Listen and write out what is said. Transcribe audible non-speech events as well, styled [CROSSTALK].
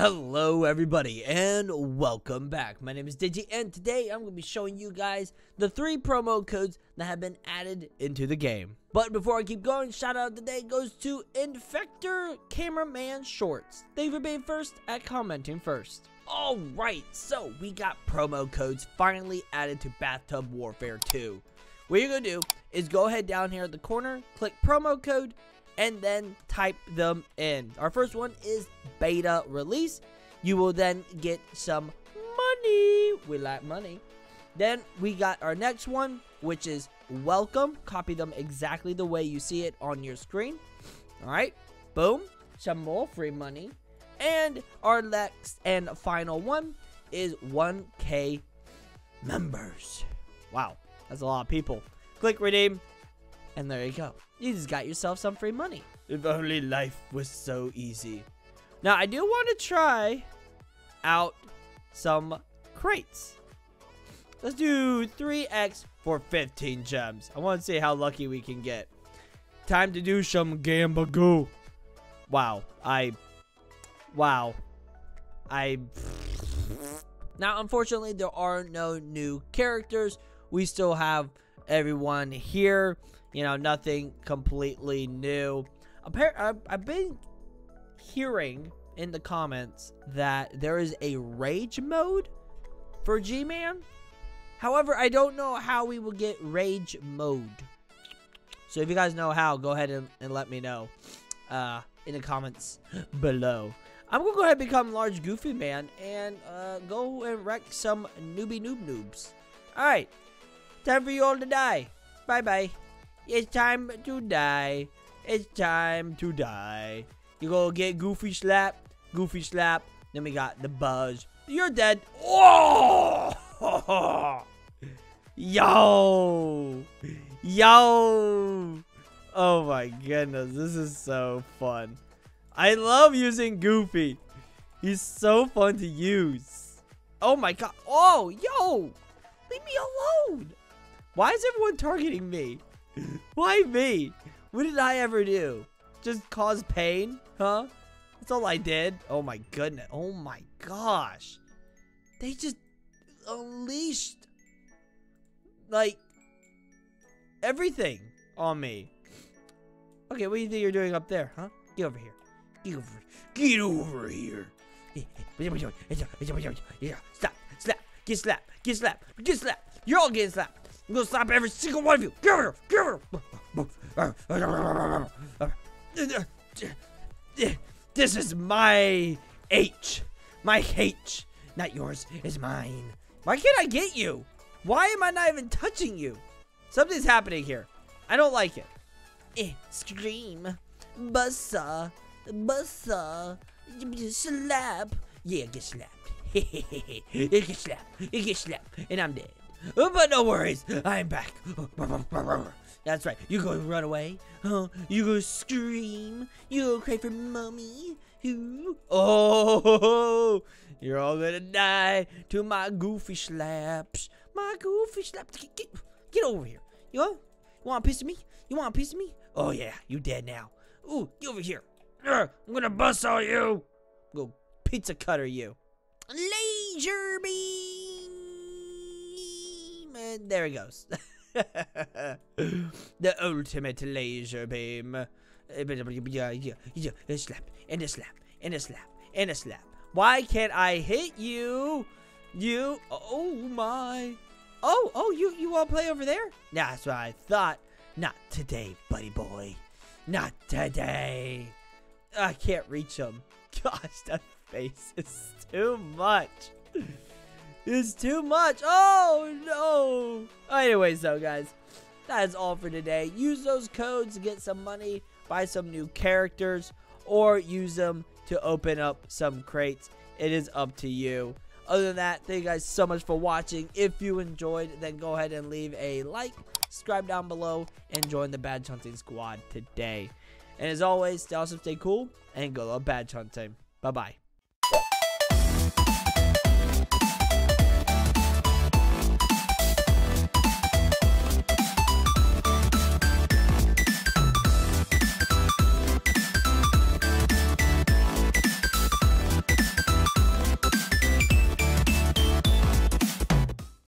Hello everybody and welcome back. My name is Digi and today I'm going to be showing you guys the three promo codes that have been added into the game. But before I keep going, shout out today goes to Infector Cameraman Shorts. Thank you for being first at commenting first. Alright, so we got promo codes finally added to Bathtub Warfare 2. What you're going to do is go ahead down here at the corner, click promo code, and then type them in. Our first one is beta release. You will then get some money. We like money. Then we got our next one, which is welcome. Copy them exactly the way you see it on your screen. All right, boom, some more free money. And our next and final one is 1K members. Wow, that's a lot of people. Click redeem, and there you go. You just got yourself some free money. If only life was so easy. Now, I do want to try out some crates. Let's do 3x for 15 gems. I want to see how lucky we can get. Time to do some gambagoo. Wow. I... Wow. I... Now, unfortunately, there are no new characters. We still have everyone here. You know, nothing completely new. Appar I've been hearing in the comments that there is a rage mode for G-Man. However, I don't know how we will get rage mode. So if you guys know how, go ahead and, and let me know uh, in the comments [GASPS] below. I'm to go ahead and become Large Goofy Man and uh, go and wreck some newbie noob noobs. Alright, time for you all to die. Bye-bye. It's time to die. It's time to die. You go get Goofy Slap, Goofy Slap. Then we got the Buzz. You're dead. Oh! [LAUGHS] Yo! Yo! Oh my goodness, this is so fun. I love using Goofy. He's so fun to use. Oh my god. Oh, yo! Leave me alone! Why is everyone targeting me? [LAUGHS] Why me? What did I ever do? Just cause pain? Huh? That's all I did. Oh my goodness. Oh my gosh. They just unleashed like everything on me. Okay, what do you think you're doing up there, huh? Get over here. Get over Get over here. [LAUGHS] Stop. Slap. Get slapped. Get slapped. Get slapped. You're all getting slapped. I'm gonna slap every single one of you. Here. Get over here. This is my H. My H. Not yours. Is mine. Why can't I get you? Why am I not even touching you? Something's happening here. I don't like it. Eh, scream. Bussa. Bussa. Slap. Yeah, get slapped. [LAUGHS] it gets slapped. It gets slapped. And I'm dead. Oh, but no worries, I'm back. That's right. You go run away. Huh? You go scream. You go cry for mommy. Oh, [LAUGHS] you're all gonna die to my goofy slaps. My goofy slaps. Get, get, get over here. You, want, you want a piece of me? You want a piece of me? Oh yeah, you dead now. Ooh, get over here. I'm gonna bust all you. Go pizza cutter you. Laser beam there he goes. [LAUGHS] the ultimate laser beam. Yeah, yeah, yeah. A slap, and a slap, and a slap, and a slap. Why can't I hit you? You, oh my. Oh, oh, you, you want to play over there? That's what I thought. Not today, buddy boy. Not today. I can't reach him. [LAUGHS] Gosh, that face is too much. It's too much. Oh, no. Anyways, though, guys, that is all for today. Use those codes to get some money, buy some new characters, or use them to open up some crates. It is up to you. Other than that, thank you guys so much for watching. If you enjoyed, then go ahead and leave a like, subscribe down below, and join the Badge Hunting Squad today. And as always, stay awesome, stay cool, and go love badge hunting. Bye-bye.